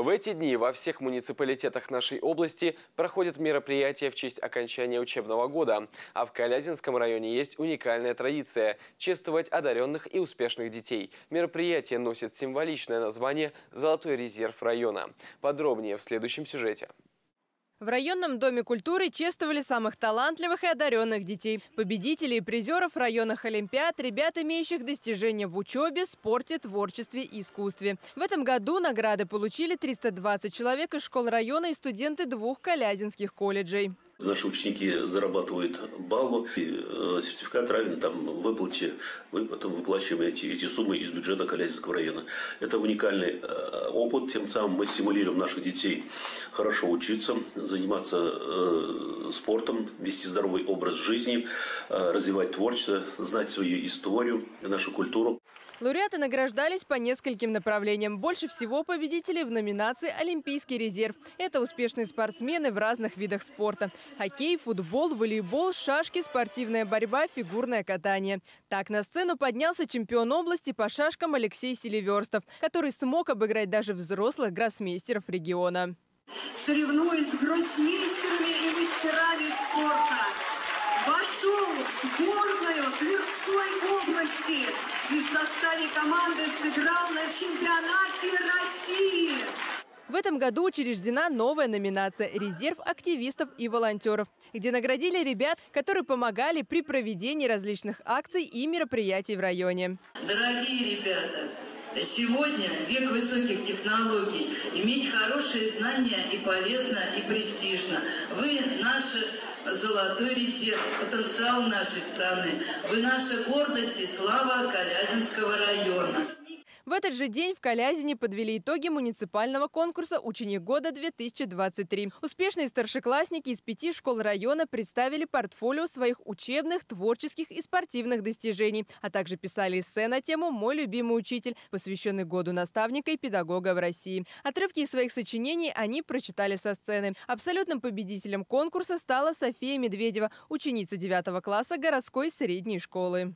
В эти дни во всех муниципалитетах нашей области проходят мероприятия в честь окончания учебного года. А в Калязинском районе есть уникальная традиция – чествовать одаренных и успешных детей. Мероприятие носит символичное название «Золотой резерв района». Подробнее в следующем сюжете. В районном доме культуры чествовали самых талантливых и одаренных детей. Победителей и призеров районных олимпиад, ребят, имеющих достижения в учебе, спорте, творчестве и искусстве. В этом году награды получили 320 человек из школ района и студенты двух калязинских колледжей. Наши ученики зарабатывают баллу, и э, сертификат равен там выплате, мы потом выплачиваем эти, эти суммы из бюджета Калязинского района. Это уникальный э, опыт, тем самым мы стимулируем наших детей хорошо учиться, заниматься э, спортом, вести здоровый образ жизни, развивать творчество, знать свою историю, нашу культуру. Лауреаты награждались по нескольким направлениям. Больше всего победителей в номинации «Олимпийский резерв». Это успешные спортсмены в разных видах спорта. Хоккей, футбол, волейбол, шашки, спортивная борьба, фигурное катание. Так на сцену поднялся чемпион области по шашкам Алексей Селиверстов, который смог обыграть даже взрослых гроссмейстеров региона. Соревнуясь с гроссмейстерами и мастерами спорта, вошел в сборную Тверской области и в составе команды сыграл на чемпионате России. В этом году учреждена новая номинация «Резерв активистов и волонтеров», где наградили ребят, которые помогали при проведении различных акций и мероприятий в районе. Дорогие ребята, Сегодня век высоких технологий. Иметь хорошие знания и полезно, и престижно. Вы наши золотой резерв, потенциал нашей страны. Вы наша гордость и слава Калязинского района. В этот же день в Калязине подвели итоги муниципального конкурса «Ученик года-2023». Успешные старшеклассники из пяти школ района представили портфолио своих учебных, творческих и спортивных достижений, а также писали эссе на тему «Мой любимый учитель», посвященный году наставника и педагога в России. Отрывки из своих сочинений они прочитали со сцены. Абсолютным победителем конкурса стала София Медведева, ученица 9 класса городской средней школы.